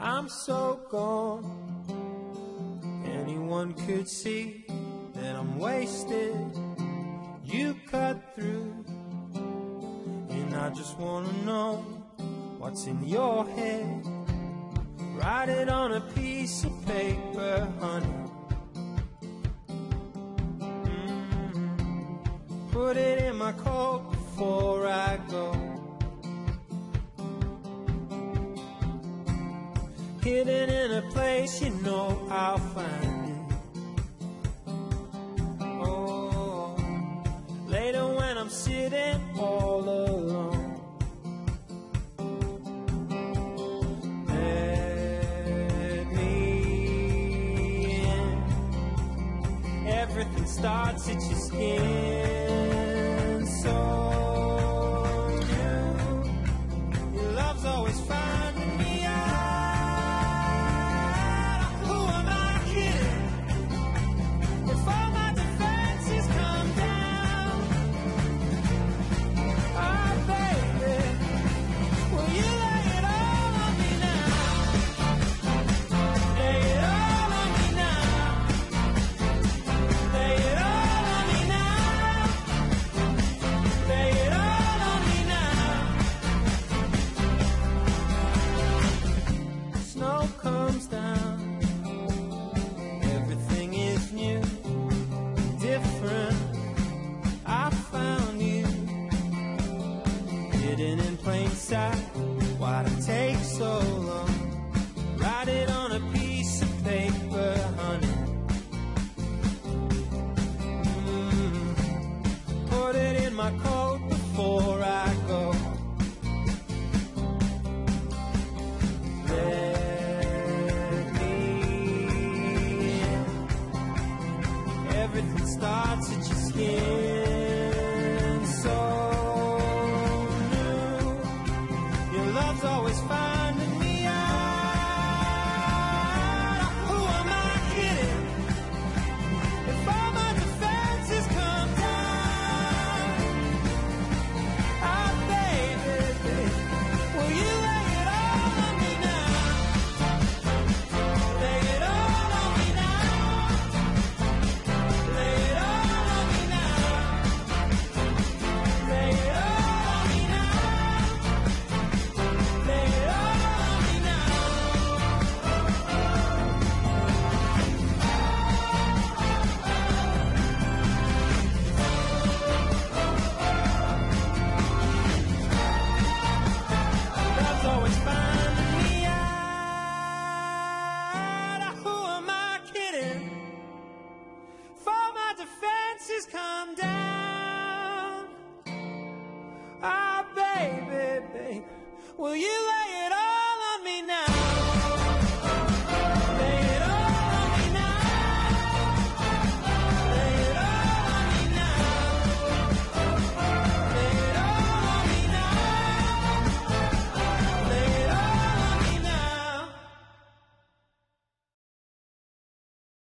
I'm so gone. Anyone could see that I'm wasted. You cut through, and I just wanna know what's in your head. Write it on a piece of paper, honey. Mm-hmm. Put it in my coat before I go. Hidden in a place you know I'll find it. Oh, later when I'm sitting all alone. Let me in. Everything starts at your skin. Hidden in plain sight. Why'd it take so long? Write it on a piece of paper, honey. Mm. Put it in my coat before I go. Let me in. Everything starts at your skin. Baby, baby, will you let